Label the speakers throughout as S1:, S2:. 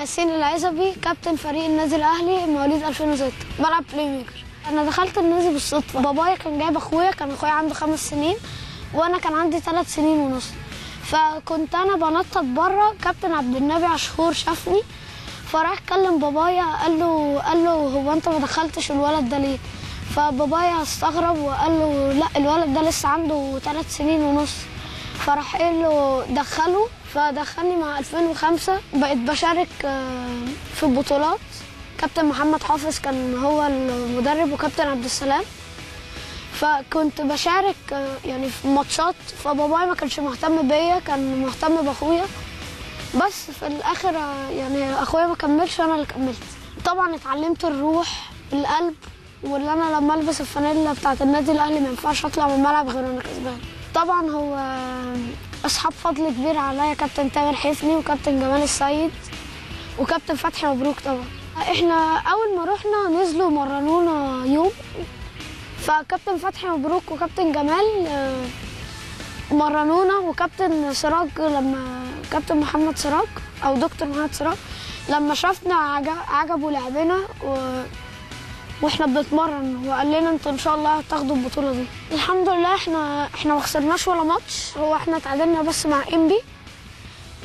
S1: ياسين العزبي كابتن فريق النادي الاهلي مواليد 2006 بلعب playmaker أنا دخلت النادي بالصدفة. بابايا كان جايب أخويا كان أخويا عنده خمس سنين وأنا كان عندي ثلاث سنين ونص. فكنت أنا بنطط بره كابتن عبد النبي عاشور شافني فراح كلم بابايا قال له قال له هو أنت ما دخلتش الولد ده ليه؟ فبابايا استغرب وقال له لا الولد ده لسه عنده ثلاث سنين ونص. فراح قال له دخله فدخلني مع 2005 بقيت بشارك آه، في البطولات. كابتن محمد حافظ كان هو المدرب وكابتن عبد السلام. فكنت بشارك آه، يعني في ماتشات. فبابايا ما كانش مهتم بيا كان مهتم بأخويا. بس في الآخر آه، يعني أخويا ما كملش وأنا اللي كملت. طبعا اتعلمت الروح القلب واللي أنا لما ألبس الفانيلا بتاعت النادي الأهلي ما ينفعش أطلع من الملعب غير وأنا كسبان. طبعا هو أصحاب فضل كبير عليا كابتن تامر حفني وكابتن جمال السيد وكابتن فتحي مبروك طبعا. إحنا أول ما رحنا نزلوا مرنونا يوم فكابتن فتحي مبروك وكابتن جمال آه، مرنونا. وكابتن سراج لما كابتن محمد سراج أو دكتور محمد سراج لما شافنا عج- عجبوا لعبنا و... وإحنا بنتمرن. وقال لنا أنتوا إن شاء الله هتاخدوا البطولة دي. الحمد لله إحنا إحنا ما خسرناش ولا ماتش. هو إحنا اتعادلنا بس مع إنبي.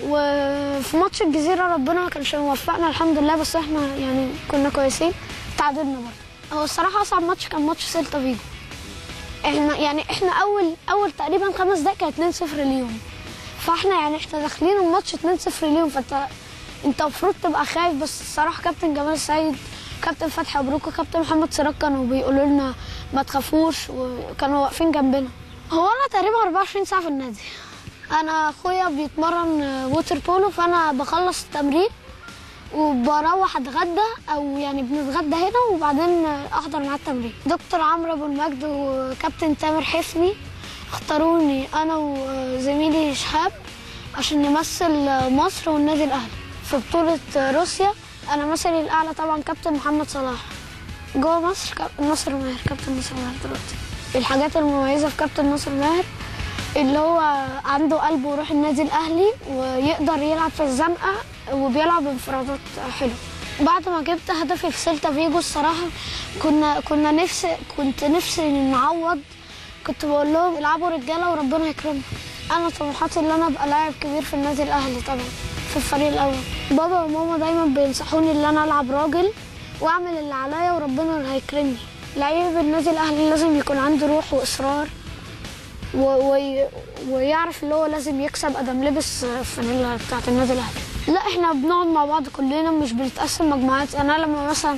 S1: وفي ماتش الجزيرة ربنا ما كانش موفقنا الحمد لله بس إحنا يعني كنا كويسين. تعادلنا برضه. هو الصراحة أصعب ماتش كان ماتش سيلتا فيجو. إحنا يعني إحنا اول أول تقريبا خمس دقايق كانت 2-0 ليهم. فإحنا يعني إحنا داخلين الماتش 2-0 ليهم. فانت أنت المفروض تبقى خايف بس الصراحة كابتن جمال السيد كابتن فتحي مبروك وكابتن محمد. سراج كانوا بيقولوا لنا ما تخافوش وكانوا واقفين جنبنا. هو أنا تقريبا 24 ساعة في النادي. أنا أخويا بيتمرن ووتر بولو فأنا بخلص التمرين وبروح أتغدى أو يعني بنتغدى هنا وبعدين أحضر معاه التمرين. دكتور عمرو أبو المجد وكابتن تامر حفني اختاروني أنا وزميلي شهاب عشان نمثل مصر والنادي الأهلي في بطولة روسيا. أنا مثلي الأعلى طبعا كابتن محمد صلاح. جوه مصر ناصر ماهر كابتن ناصر ماهر دلوقتي. الحاجات المميزة في كابتن ناصر ماهر اللي هو عنده قلب وروح النادي الأهلي ويقدر يلعب في الزنقة وبيلعب انفرادات حلوة. بعد ما جبت هدفي في سيلتا فيجو الصراحه كنا كنا نفسي كنت نفسي نعوض. كنت بقول لهم العبوا رجالة وربنا يكرمكم. أنا طموحاتي إن أنا أبقى لاعب كبير في النادي الأهلي طبعا. في الفريق الأول. بابا وماما دايما بينصحوني إن أنا ألعب راجل وأعمل اللي عليا وربنا اللي هيكرمني. لعيب النادي الأهلي لازم يكون عنده روح وإصرار وي- ويعرف اللي هو لازم يكسب آدم لبس الفانيلا بتاعت النادي الأهلي. لا إحنا بنقعد مع بعض كلنا مش بنتقسم مجموعات. أنا لما مثلا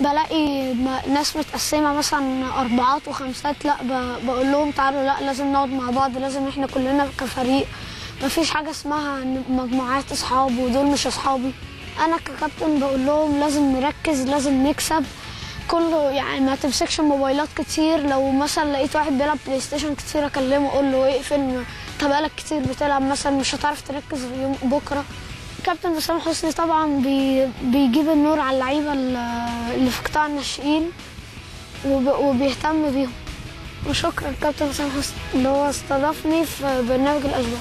S1: بلاقي ناس متقسمة مثلا أربعات وخمسات لا بقول لهم تعالوا لا لازم نقعد مع بعض لازم إحنا كلنا كفريق. مفيش حاجة اسمها مجموعات أصحاب ودول مش أصحابي. أنا ككابتن بقول لهم لازم نركز لازم نكسب. كله يعني ما تمسكش موبايلات كتير. لو مثلا لقيت واحد بيلعب PlayStation كتير أكلمه أقول له اقفل انت بقالك كتير بتلعب. مثلا مش هتعرف تركز يوم بكرة. كابتن حسام حسني طبعا بي بيجيب النور على اللعيبة اللي في قطاع الناشئين وب- وبيهتم بيهم. وشكرا كابتن حسام حسني اللي هو استضافني في برنامج الاشباح